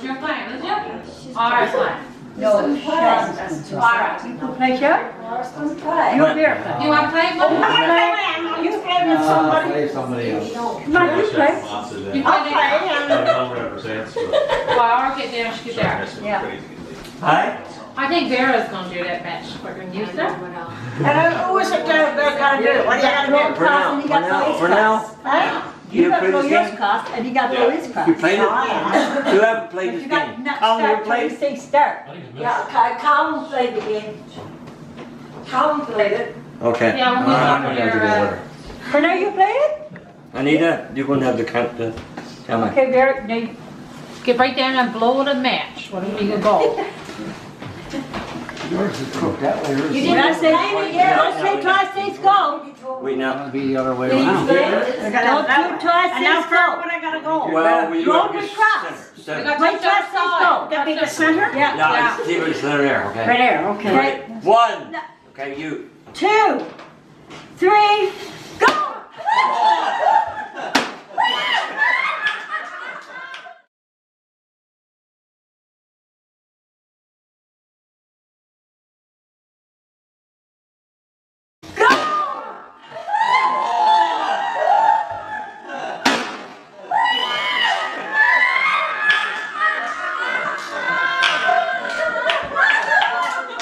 You're playing, is you? Alright, fine. No, Sharon's Alright. play. Play Sharon? Laura's gonna play. You and Vera. You wanna play, Mom? You play with Uh, somebody. play somebody else. Come on, you play. You play next. Well, I'll get there, she get there. Yeah. Hi? I think Vera's gonna do that match quicker than you, sir. And who is it that they're gonna do? What are you gonna do? For now, for now, for now. Huh? You You got to play blow yours game? cost and you got to blow his You cost. played Oh, it? yeah. You haven't played But this game. not Colin, you start till you played? say start. Yeah, Ca- Colin played the game. Colin played it. Okay. Yeah, we'll All right. go over your, uh, For now you play it? Anita, you're gonna have to count the, tell me. Okay, Vera, now you get right down and blow the match, What whatever you go. Yours is cooked that way, yours is. When I say, don't say tri-states go. Wait now. That'd be the other way around. I gotta Don't have that do one. And now tri-states for go. I gotta go? Well, we Roll go with to cross. center, We center. got Right touch that tri-states go. That be the center? Yeah. Yeah, it's keep it center there, okay? Right there, okay. Okay, One. Okay, you. two, three, go!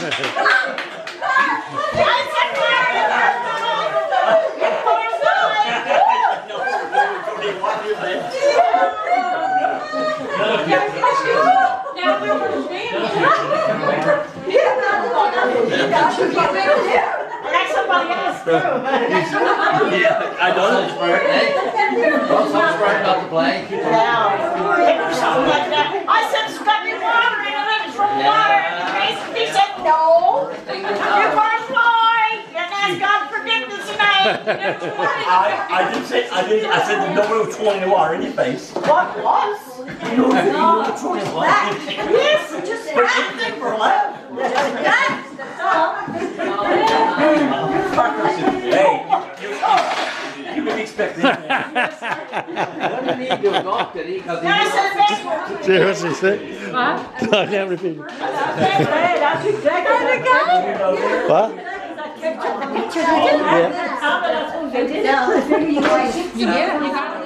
Yeah, I said, "Stuck in water, and I it from water." And he said, "No, you're gonna fly, and ask God forgiveness tonight." I, I did say, I did, I said nobody was throwing the water in your face. What was? You know, you know the throwing the water in your face. Yes, just acting for love. Hey, you, you, you can expect that. What did he do? Golf did he? Because he. And I said, "That's See what she No, I can't repeat it. Hey, that's exactly the guy. What? Yeah. You it, you got it.